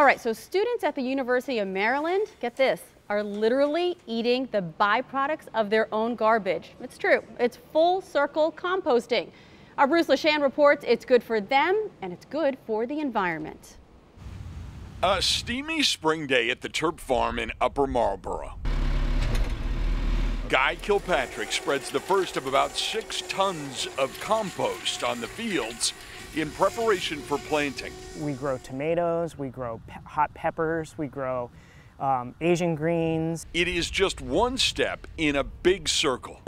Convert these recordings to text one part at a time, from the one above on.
All right, so students at the University of Maryland, get this, are literally eating the byproducts of their own garbage. It's true. It's full circle composting. Our Bruce Leshan reports it's good for them and it's good for the environment. A steamy spring day at the Terp Farm in Upper Marlboro. Guy Kilpatrick spreads the first of about six tons of compost on the fields in preparation for planting. We grow tomatoes, we grow pe hot peppers, we grow um, Asian greens. It is just one step in a big circle.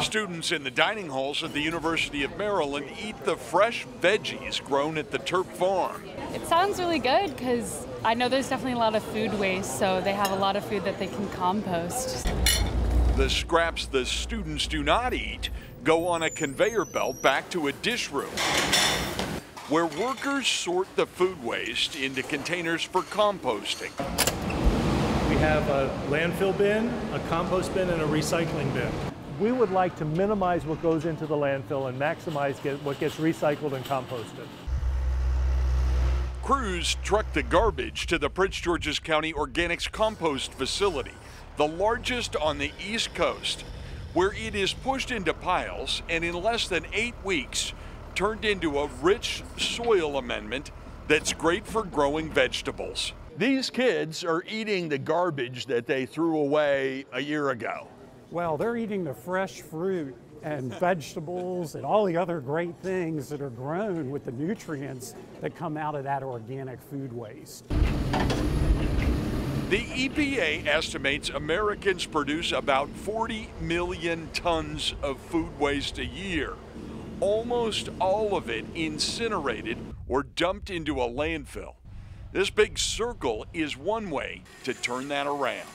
Students in the dining halls at the University of Maryland eat the fresh veggies grown at the Terp Farm. It sounds really good because I know there's definitely a lot of food waste, so they have a lot of food that they can compost. The scraps the students do not eat go on a conveyor belt back to a dish room where workers sort the food waste into containers for composting. We have a landfill bin, a compost bin, and a recycling bin. We would like to minimize what goes into the landfill and maximize get what gets recycled and composted. Crews truck the garbage to the Prince George's County Organics Compost Facility the largest on the East Coast, where it is pushed into piles and in less than eight weeks turned into a rich soil amendment that's great for growing vegetables. These kids are eating the garbage that they threw away a year ago. Well, they're eating the fresh fruit and vegetables and all the other great things that are grown with the nutrients that come out of that organic food waste. The EPA estimates Americans produce about 40 million tons of food waste a year, almost all of it incinerated or dumped into a landfill. This big circle is one way to turn that around.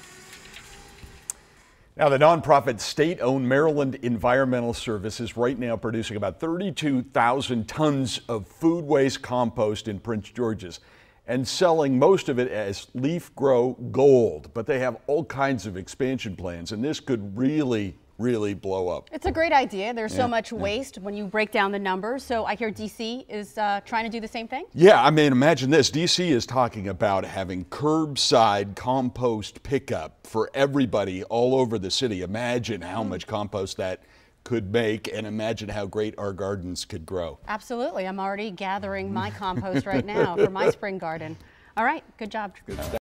Now, the nonprofit state owned Maryland Environmental Service is right now producing about 32,000 tons of food waste compost in Prince George's and selling most of it as leaf grow gold. But they have all kinds of expansion plans, and this could really really blow up. It's a great idea. There's yeah, so much yeah. waste when you break down the numbers. So I hear DC is uh, trying to do the same thing? Yeah, I mean, imagine this. DC is talking about having curbside compost pickup for everybody all over the city. Imagine how mm. much compost that could make and imagine how great our gardens could grow. Absolutely. I'm already gathering my compost right now for my spring garden. All right, good job. Good